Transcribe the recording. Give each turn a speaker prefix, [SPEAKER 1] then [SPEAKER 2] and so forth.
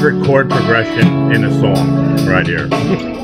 [SPEAKER 1] favorite chord progression in a song right here.